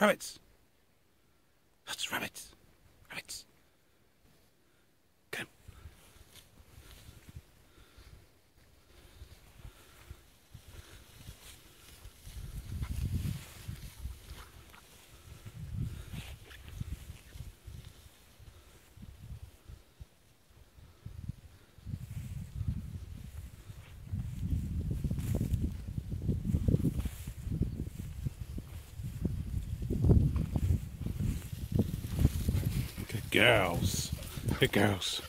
Rabbits. That's rabbits. Girls. Good girls.